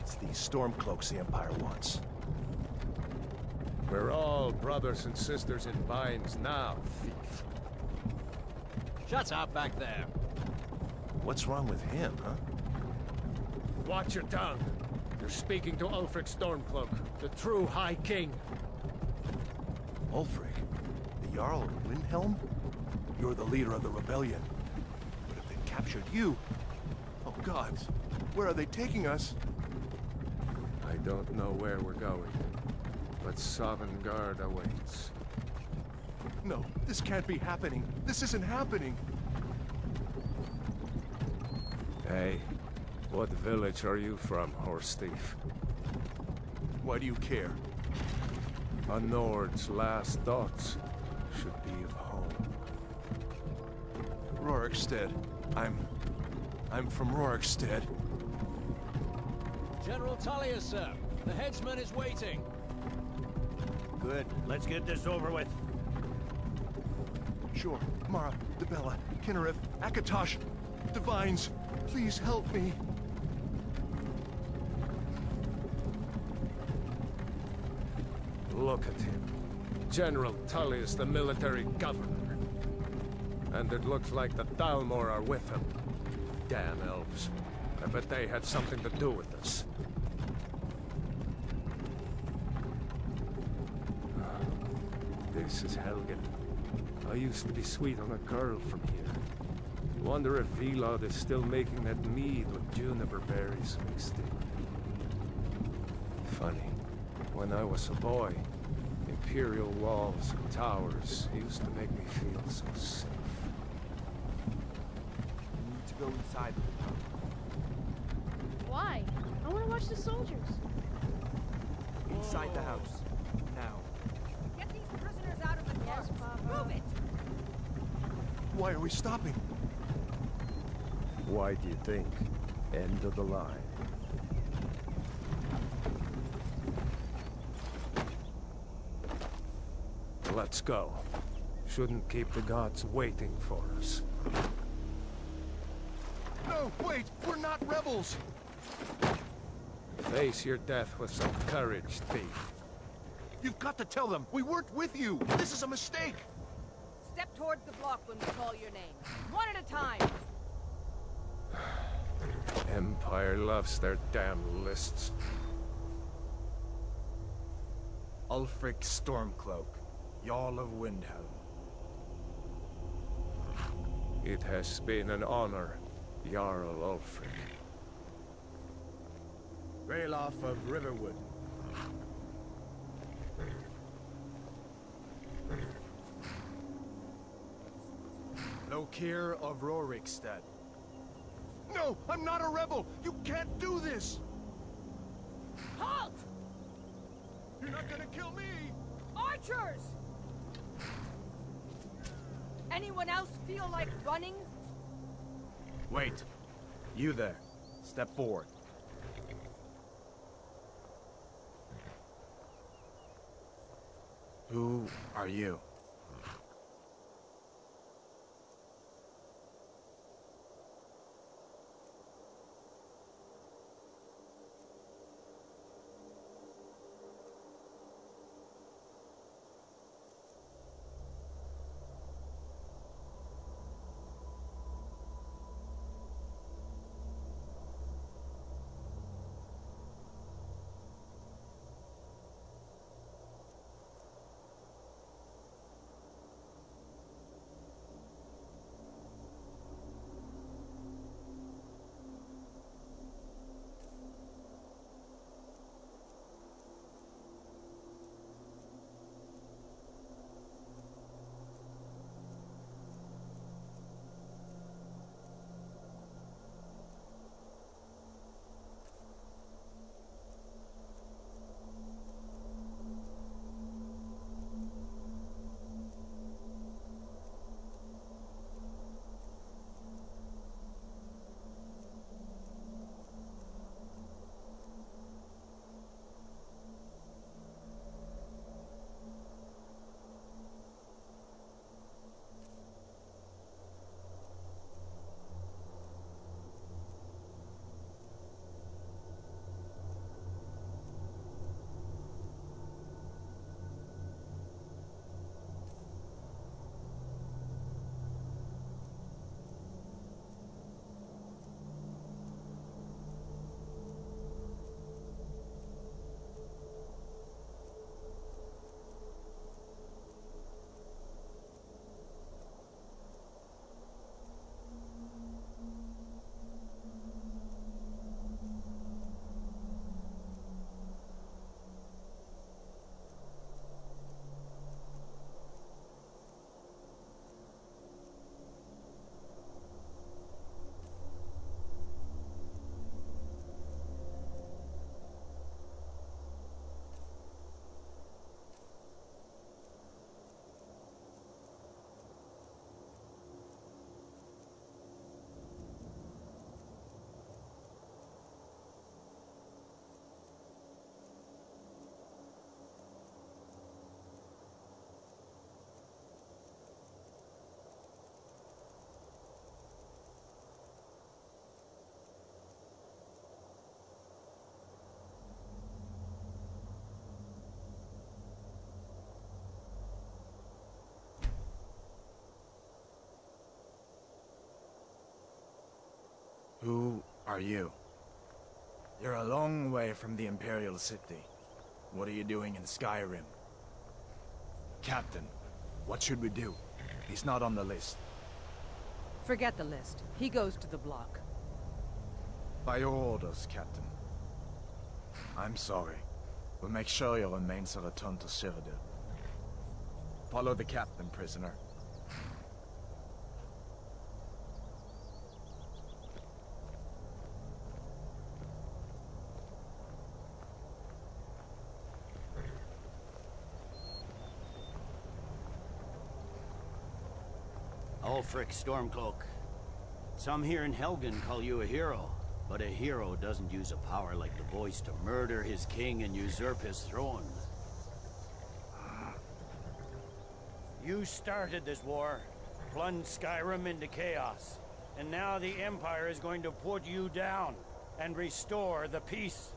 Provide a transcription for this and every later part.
It's these Stormcloaks the Empire wants. We're all brothers and sisters in binds now, thief. Shut up back there. What's wrong with him, huh? Watch your tongue. You're speaking to Ulfric Stormcloak, the true High King. Ulfric? The Jarl of Windhelm? You're the leader of the rebellion. But if they captured you... Oh gods, where are they taking us? I don't know where we're going, but Sovngarde awaits. No, this can't be happening. This isn't happening. Hey, what village are you from, horse thief? Why do you care? A Nord's last thoughts should be of home. Rorikstead. I'm... I'm from Rorikstead. General Tullius, sir. The headsman is waiting. Good. Let's get this over with. Sure. Mara, Dibella, Kynareth, Akatosh, Divines, please help me. Look at him. General Tullius, the military governor. And it looks like the Thalmor are with him. Damn elves. I bet they had something to do with this. This is Helgen. I used to be sweet on a girl from here. Wonder if Vilod is still making that mead with juniper berries mixed in. Funny. When I was a boy, imperial walls and towers used to make me feel so safe. We need to go inside. Why? I want to watch the soldiers. Inside the house. Now. Get these prisoners out of the Yes, cars. Papa. Move it! Why are we stopping? Why do you think? End of the line. Let's go. Shouldn't keep the gods waiting for us. No, wait! We're not rebels! Face your death with some courage, thief. You've got to tell them! We weren't with you! This is a mistake! Step towards the block when we call your name. One at a time. Empire loves their damn lists. Ulfric Stormcloak, Jarl of Windhelm. It has been an honor, Jarl Ulfric. Ralof of Riverwood. Lokir of Rorikstead. No! I'm not a rebel! You can't do this! Halt! You're not gonna kill me! Archers! Anyone else feel like running? Wait. You there. Step forward. Who are you? Are you? You're a long way from the Imperial City. What are you doing in Skyrim? Captain, what should we do? He's not on the list. Forget the list. He goes to the block. By your orders, Captain. I'm sorry. We'll make sure your remains are returned to Cyrodiil. Follow the captain, prisoner. Oh, Ulfric Stormcloak. Some here in Helgen call you a hero, but a hero doesn't use a power like the voice to murder his king and usurp his throne. You started this war, plunged Skyrim into chaos, and now the Empire is going to put you down and restore the peace.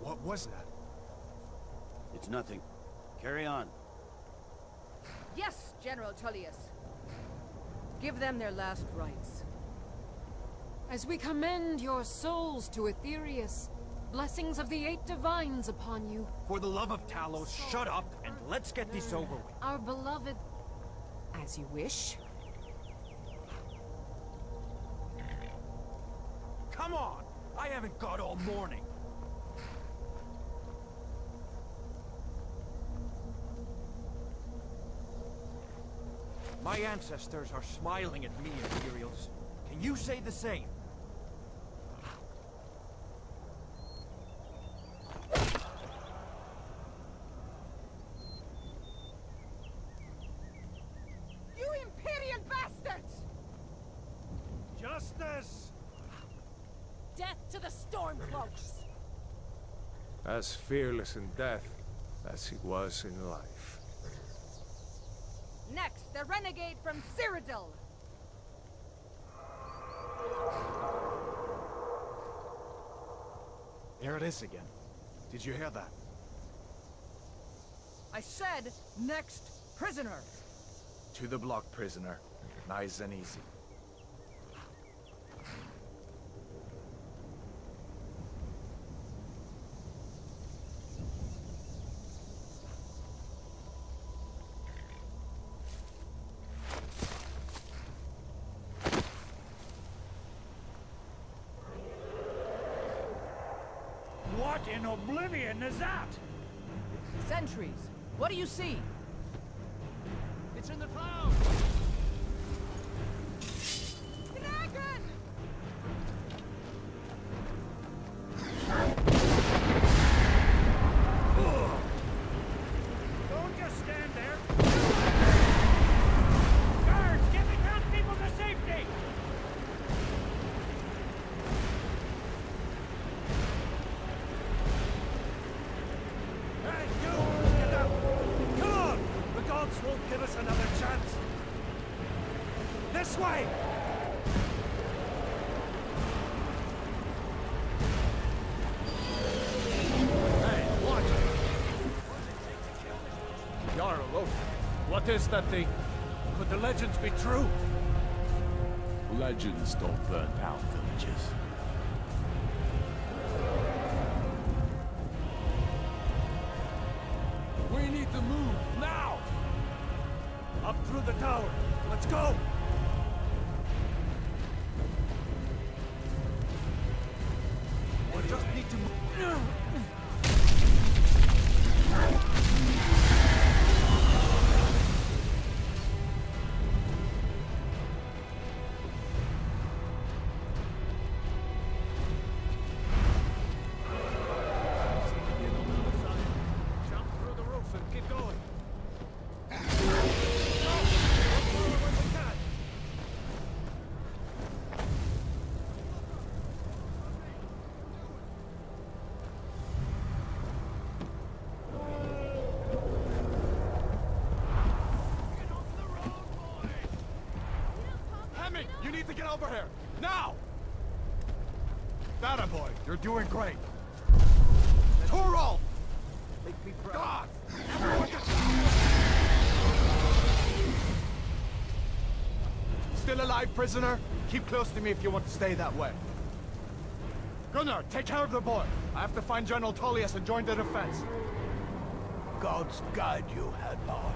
What was that? It's nothing. Carry on. Yes, General Tullius. Give them their last rites. As we commend your souls to Aetherius, blessings of the Eight Divines upon you, For the love of Talos, shut up and let's get this over with. our beloved... As you wish. Come on! I haven't got all morning. My ancestors are smiling at me, Imperials. Can you say the same? You Imperial bastards! Justice! Death to the Stormcloaks! As fearless in death as he was in life. The renegade from Cyrodiil! There it is again. Did you hear that? I said, next prisoner! To the block, prisoner. Nice and easy. That? Sentries, what do you see? Is that thing? Could the legends be true? Legends don't burn down villages. We need to move, now! Up through the tower! Let's go! We just need to move. To get over here! Now! That boy, you're doing great. Torolf! God! Everyone get... still alive, prisoner? Keep close to me if you want to stay that way. Gunnar, take care of the boy. I have to find General Tullius and join the defense. Gods guide you, Hadvar.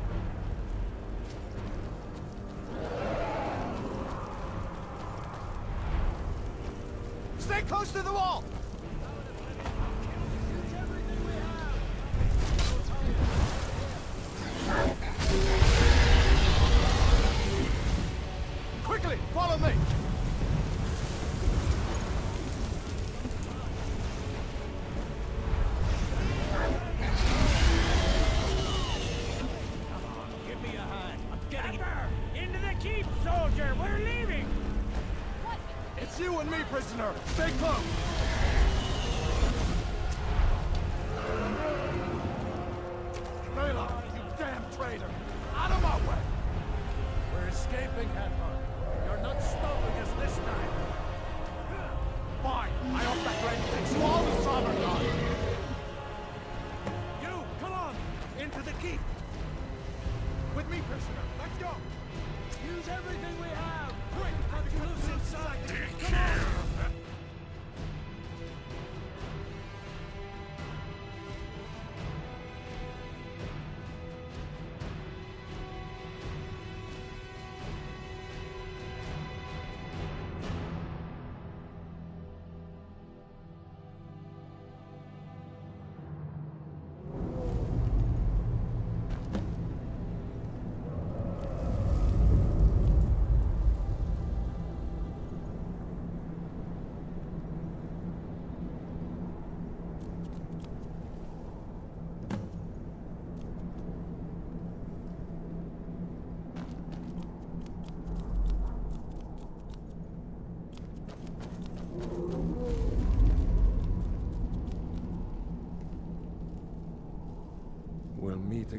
Close to the wall! Prisoner! Stay close!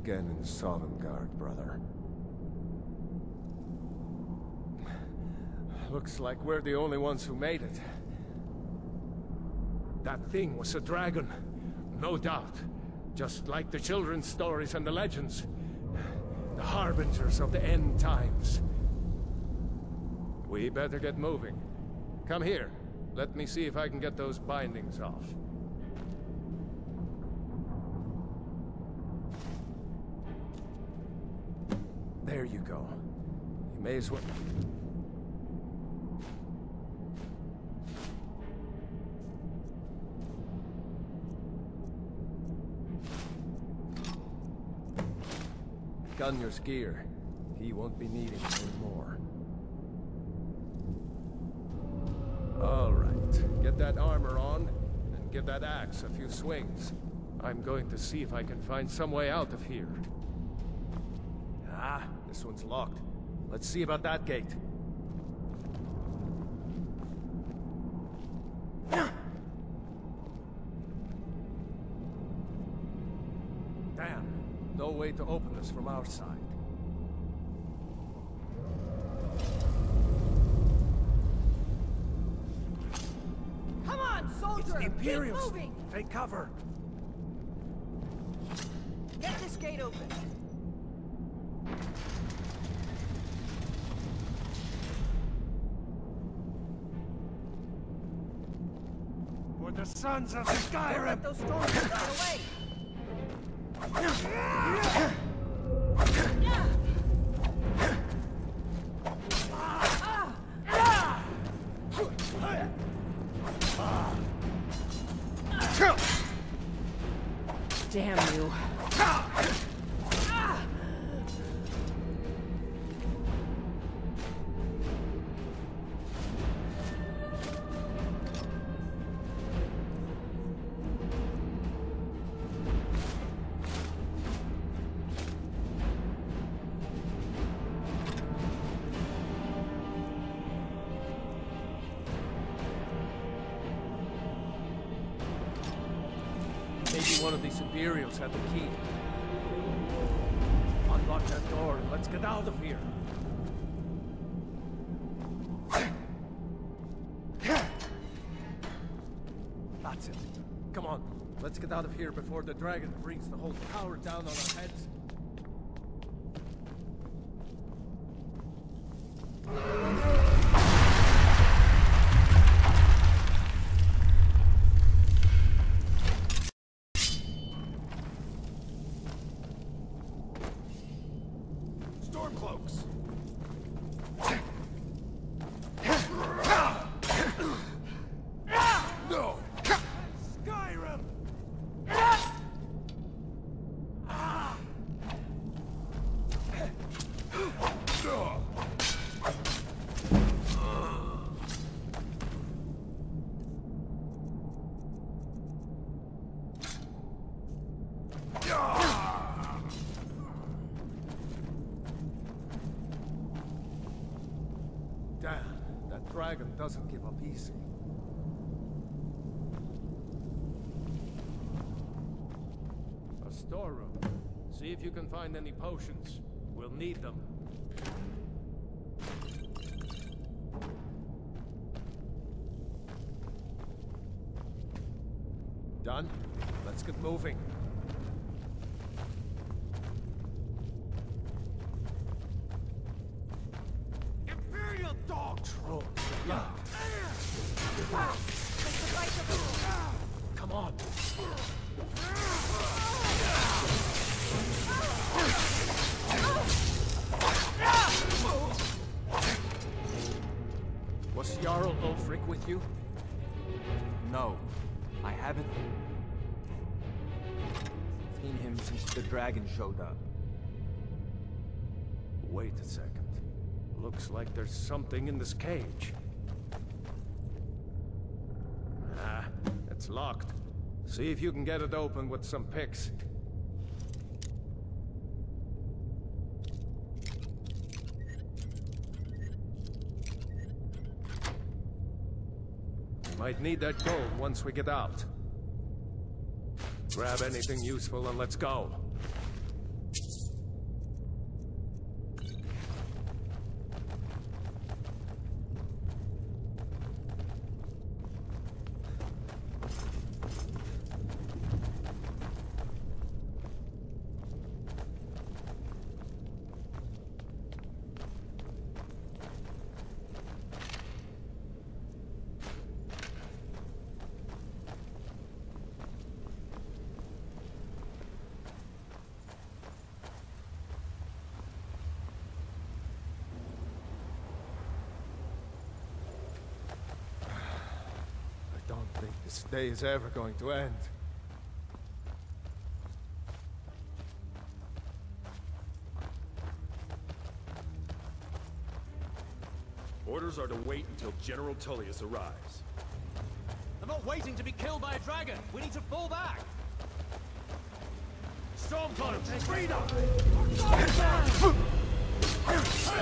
Again in Sovngarde, brother. Looks like we're the only ones who made it. That thing was a dragon. No doubt. Just like the children's stories and the legends. The harbingers of the end times. We better get moving. Come here. Let me see if I can get those bindings off. There you go. You may as well... Gunjar's gear. He won't be needing anymore. All right. Get that armor on, and give that axe a few swings. I'm going to see if I can find some way out of here. This one's locked. Let's see about that gate. Damn, no way to open this from our side. Come on, soldier! The Imperials! Keep moving! Take cover! Get this gate open. Sons of Don't Skyrim! let those storms get away! Damn you. Had the key. Unlock that door let's get out of here. That's it. Come on, let's get out of here before the dragon brings the whole tower down on our heads. Dragon doesn't give up easy. A storeroom. See if you can find any potions. We'll need them. Done? Let's get moving. Haven't seen him since the dragon showed up. Wait a second. Looks like there's something in this cage. Ah, it's locked. See if you can get it open with some picks. Might need that gold once we get out. Grab anything useful and let's go. I don't think this day is ever going to end. Orders are to wait until General Tullius arrives. I'm not waiting to be killed by a dragon. We need to fall back. Stormcloaks, freedom! Let's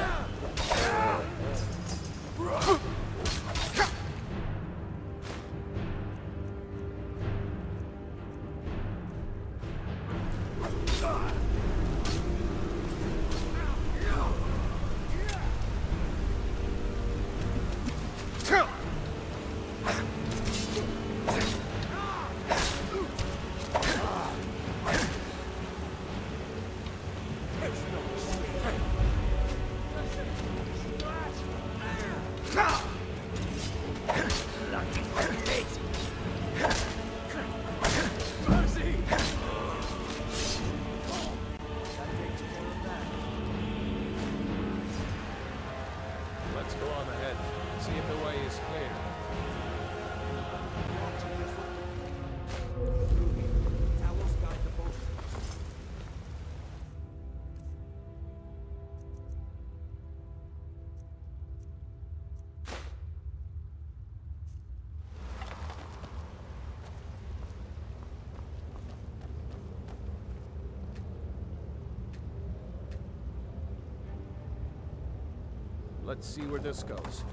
Let's see where this goes.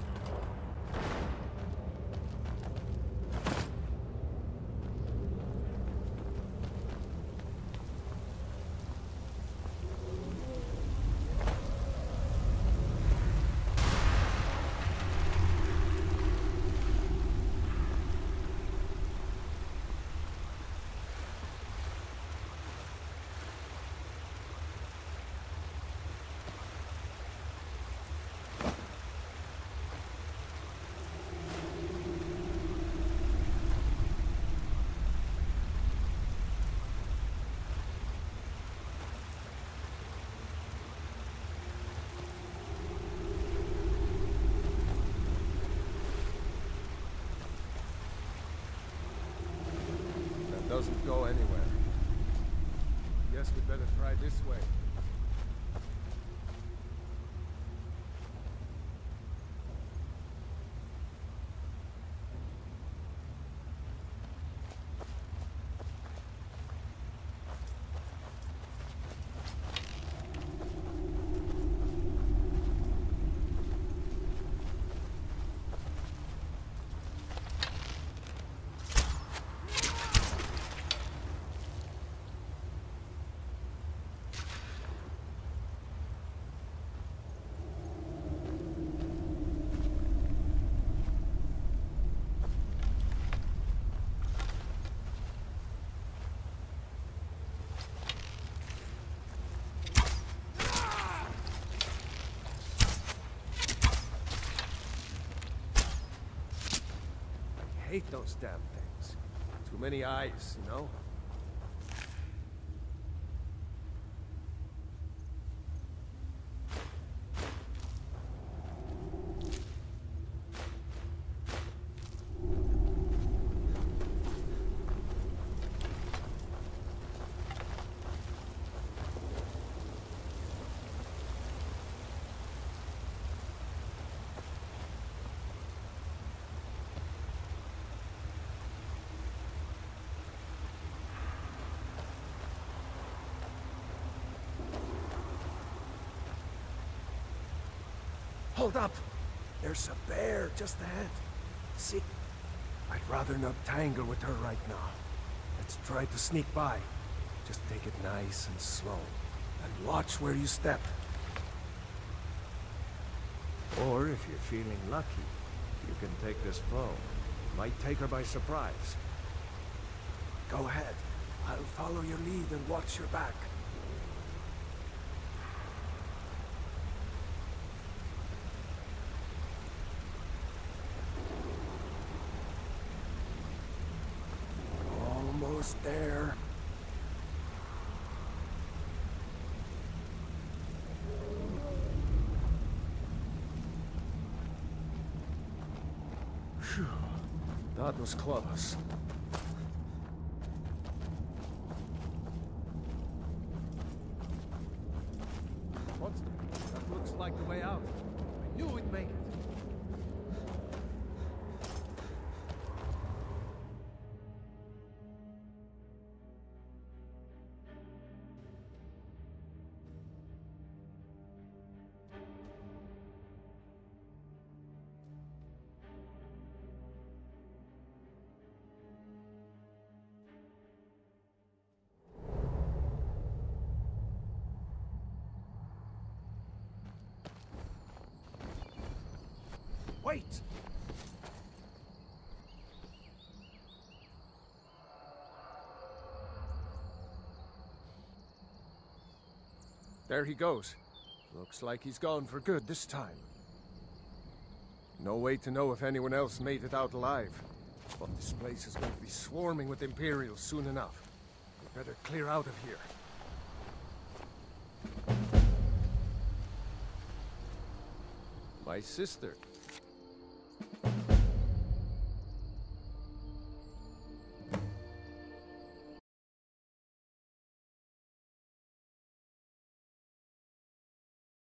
That doesn't go anywhere. We better try this way. Hate those damn things. Too many eyes, you know? Hold up! There's a bear just ahead. See? I'd rather not tangle with her right now. Let's try to sneak by. Just take it nice and slow. And watch where you step. Or if you're feeling lucky, you can take this bow. Might take her by surprise. Go ahead. I'll follow your lead and watch your back. Almost there. Phew. That was close. Wait! There he goes. Looks like he's gone for good this time. No way to know if anyone else made it out alive. But this place is going to be swarming with Imperials soon enough. We better clear out of here. My sister.